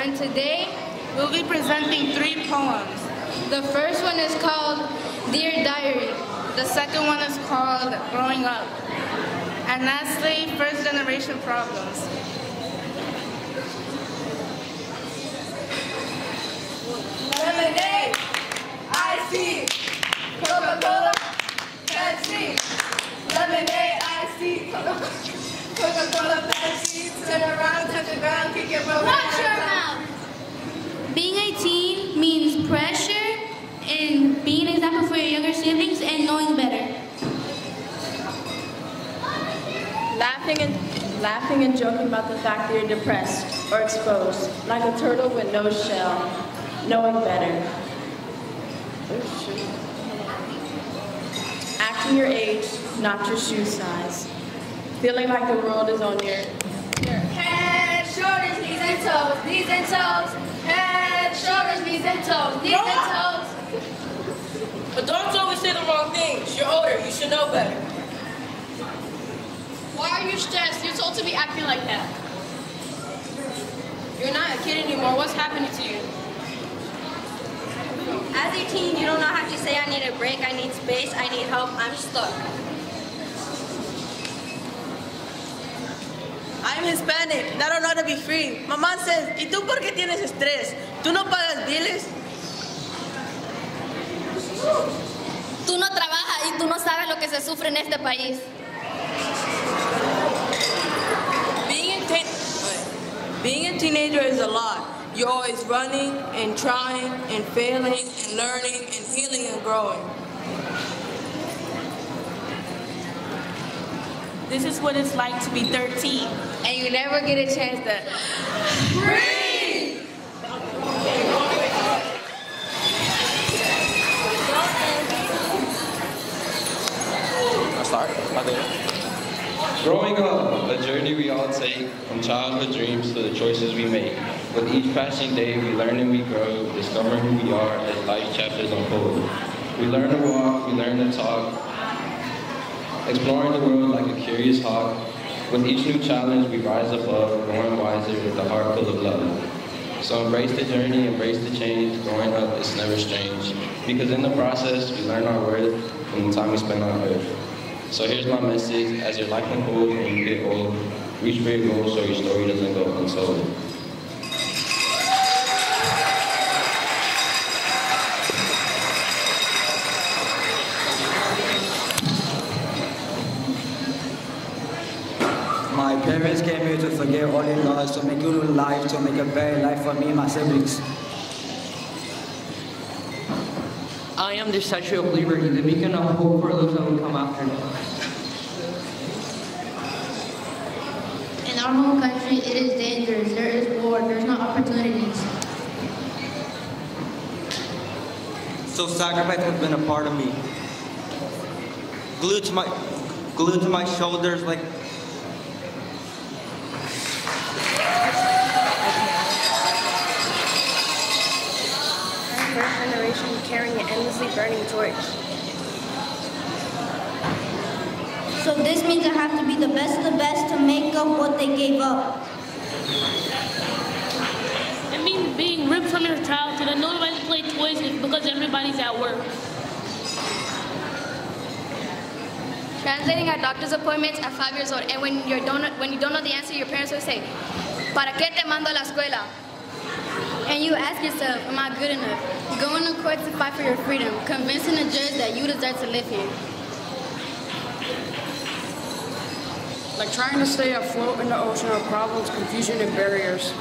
And today We'll be presenting three poems. the first one is called Dear Diary. The second one is called Growing Up. And lastly, First Generation Problems. Lemonade, iced Coca-Cola, Pepsi. Lemonade, iced Coca-Cola, Pepsi. Turn around, touch the ground, kick it, roll. Being 18 means pressure and being an example for your younger siblings and knowing better. Laughing and laughing and joking about the fact that you're depressed or exposed, like a turtle with no shell, knowing better. Acting your age, not your shoe size. Feeling like the world is on your Head, shoulders, knees and toes, knees and toes. Head, shoulders, knees and toes, knees and toes. Adults always say the wrong things. You're older. You should know better. Why are you stressed? You're told to be acting like that. You're not a kid anymore. What's happening to you? As a teen, you don't know how to say I need a break, I need space, I need help, I'm stuck. I'm Hispanic. and I don't know how to be free. Mamá says, ¿y tú por qué tienes estrés? ¿Tú no pagas biles? Tú no trabajas y tú no sabes lo que se sufre en este país. Being a, being a teenager is a lot. You're always running and trying and failing and learning and healing and growing. This is what it's like to be 13. And you never get a chance to breathe. I start? I did. Growing up, a journey we all take from childhood dreams to the choices we make. With each passing day, we learn and we grow, discovering who we are as life chapters unfold. We learn to walk, we learn to talk, exploring the world like a curious hawk. With each new challenge, we rise above, growing wiser with a heart full of love. So embrace the journey, embrace the change. Growing up is never strange. Because in the process, we learn our worth from the time we spend on earth. So here's my message. As your life unfolds and you get old, reach for your goals so your story doesn't go untold. My parents came here to forget all their loss, to make a new life, to make a better life for me and my siblings. I am the Statue of Liberty, the beacon of hope for those that will come after me. In our home country, it is dangerous. There is war. There's no opportunities. So sacrifice has been a part of me. Glued to my, glued to my shoulders like First generation carrying an endlessly burning torch. So this means I have to be the best of the best to make up what they gave up. It means being ripped from your childhood and nobody to play toys because everybody's at work. Translating at doctor's appointments at five years old, and when you don't when you don't know the answer, your parents will say, "¿Para qué te mando a la escuela?" And you ask yourself, "Am I good enough?" Going to court to fight for your freedom, convincing the judge that you deserve to live here. Like trying to stay afloat in the ocean of problems, confusion, and barriers.